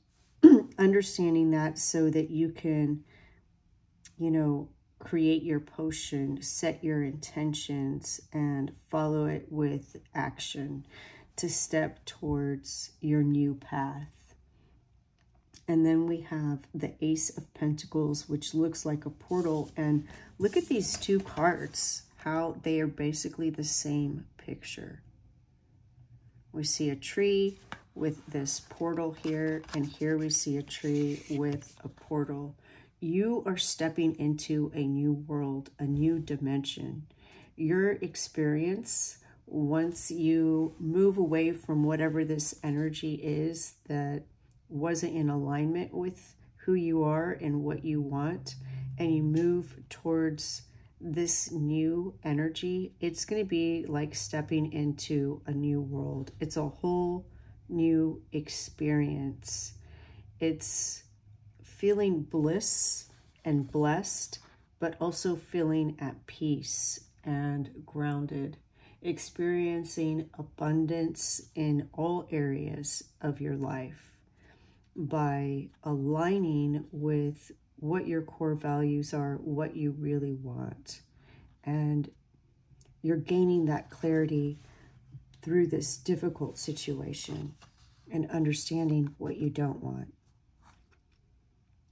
understanding that so that you can, you know, create your potion, set your intentions, and follow it with action to step towards your new path. And then we have the Ace of Pentacles, which looks like a portal. And look at these two cards, how they are basically the same picture. We see a tree with this portal here, and here we see a tree with a portal. You are stepping into a new world, a new dimension. Your experience, once you move away from whatever this energy is that wasn't in alignment with who you are and what you want, and you move towards this new energy, it's going to be like stepping into a new world. It's a whole new experience. It's feeling bliss and blessed, but also feeling at peace and grounded, experiencing abundance in all areas of your life by aligning with what your core values are, what you really want. And you're gaining that clarity through this difficult situation and understanding what you don't want.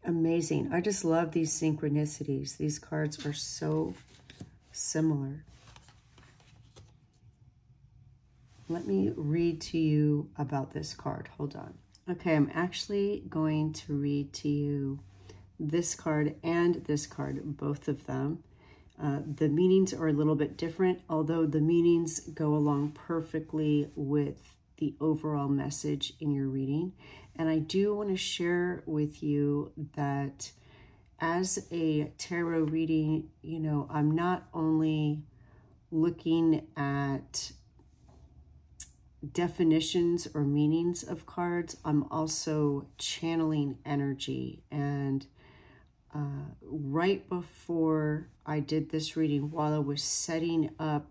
Amazing. I just love these synchronicities. These cards are so similar. Let me read to you about this card. Hold on. Okay, I'm actually going to read to you this card and this card, both of them. Uh, the meanings are a little bit different, although the meanings go along perfectly with the overall message in your reading. And I do want to share with you that as a tarot reading, you know, I'm not only looking at definitions or meanings of cards, I'm also channeling energy and uh, right before I did this reading, while I was setting up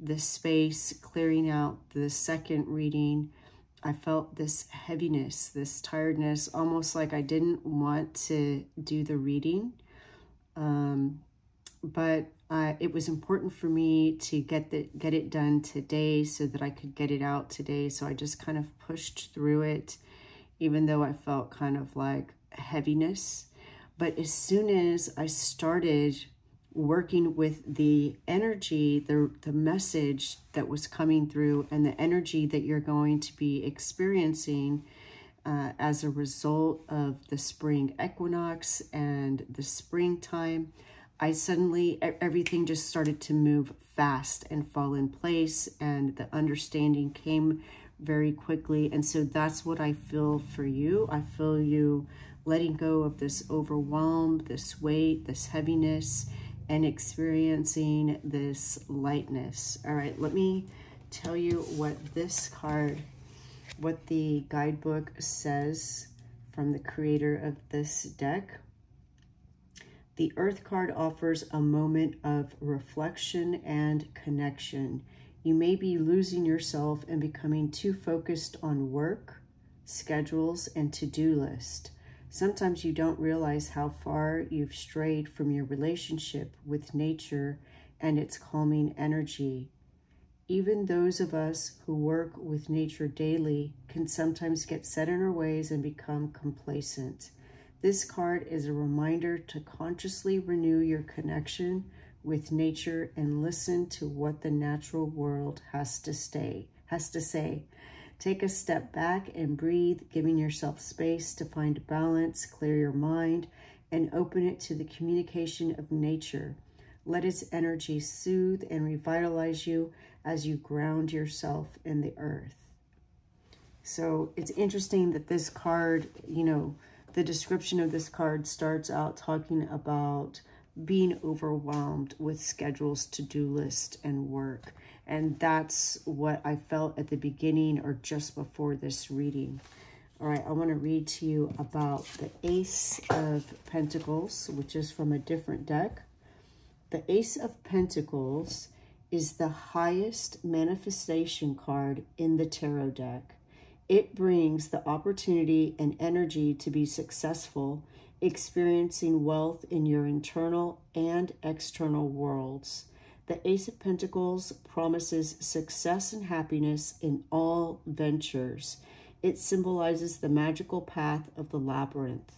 the space, clearing out the second reading, I felt this heaviness, this tiredness, almost like I didn't want to do the reading. Um, but uh, it was important for me to get the get it done today so that I could get it out today. So I just kind of pushed through it, even though I felt kind of like heaviness. But as soon as I started working with the energy, the, the message that was coming through and the energy that you're going to be experiencing uh, as a result of the spring equinox and the springtime, I suddenly, everything just started to move fast and fall in place and the understanding came very quickly. And so that's what I feel for you. I feel you letting go of this overwhelm, this weight, this heaviness, and experiencing this lightness. All right, let me tell you what this card, what the guidebook says from the creator of this deck. The Earth card offers a moment of reflection and connection. You may be losing yourself and becoming too focused on work, schedules, and to-do list. Sometimes you don't realize how far you've strayed from your relationship with nature and its calming energy. Even those of us who work with nature daily can sometimes get set in our ways and become complacent. This card is a reminder to consciously renew your connection with nature and listen to what the natural world has to stay, has to say. Take a step back and breathe, giving yourself space to find balance, clear your mind, and open it to the communication of nature. Let its energy soothe and revitalize you as you ground yourself in the earth. So it's interesting that this card, you know, the description of this card starts out talking about being overwhelmed with schedules, to-do list, and work. And that's what I felt at the beginning or just before this reading. All right, I want to read to you about the Ace of Pentacles, which is from a different deck. The Ace of Pentacles is the highest manifestation card in the tarot deck. It brings the opportunity and energy to be successful, experiencing wealth in your internal and external worlds. The Ace of Pentacles promises success and happiness in all ventures. It symbolizes the magical path of the labyrinth.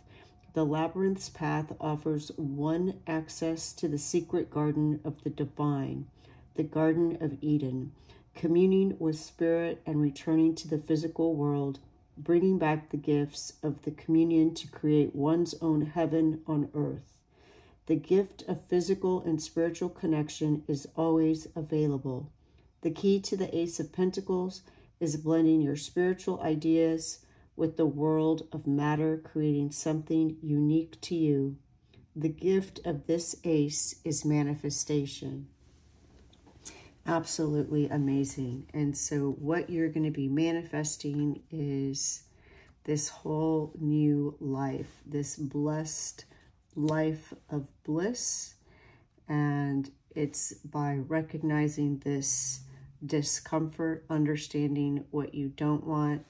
The labyrinth's path offers one access to the secret garden of the divine, the Garden of Eden, communing with spirit and returning to the physical world, bringing back the gifts of the communion to create one's own heaven on earth. The gift of physical and spiritual connection is always available. The key to the Ace of Pentacles is blending your spiritual ideas with the world of matter, creating something unique to you. The gift of this ace is manifestation. Absolutely amazing. And so what you're going to be manifesting is this whole new life, this blessed life of bliss. And it's by recognizing this discomfort, understanding what you don't want.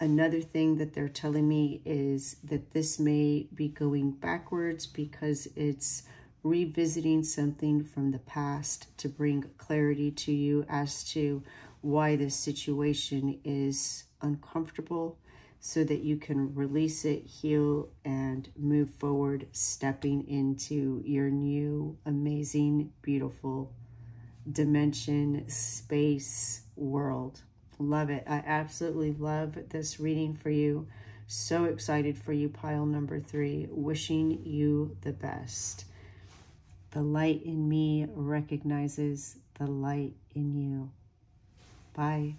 Another thing that they're telling me is that this may be going backwards because it's revisiting something from the past to bring clarity to you as to why this situation is uncomfortable so that you can release it, heal, and move forward, stepping into your new, amazing, beautiful dimension, space, world. Love it. I absolutely love this reading for you. So excited for you, pile number three. Wishing you the best. The light in me recognizes the light in you. Bye.